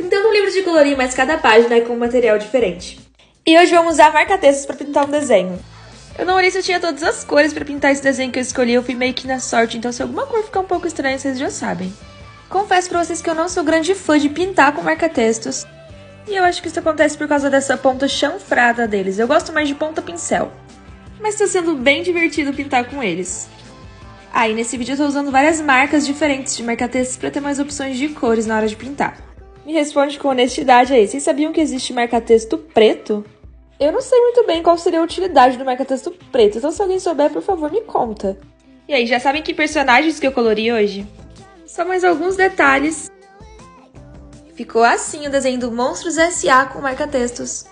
pintando um livro de colorir, mas cada página é com um material diferente. E hoje vamos usar marca-textos para pintar um desenho. Eu não olhei se eu tinha todas as cores para pintar esse desenho que eu escolhi, eu fui meio que na sorte, então se alguma cor ficar um pouco estranha, vocês já sabem. Confesso pra vocês que eu não sou grande fã de pintar com marca-textos, e eu acho que isso acontece por causa dessa ponta chanfrada deles. Eu gosto mais de ponta pincel. Mas tá sendo bem divertido pintar com eles. Aí, ah, nesse vídeo eu tô usando várias marcas diferentes de marca-textos para ter mais opções de cores na hora de pintar. Me responde com honestidade aí, vocês sabiam que existe marca-texto preto? Eu não sei muito bem qual seria a utilidade do marca-texto preto, então se alguém souber, por favor, me conta. E aí, já sabem que personagens que eu colori hoje? Só mais alguns detalhes. Ficou assim o desenho do Monstros S.A. com marca-textos.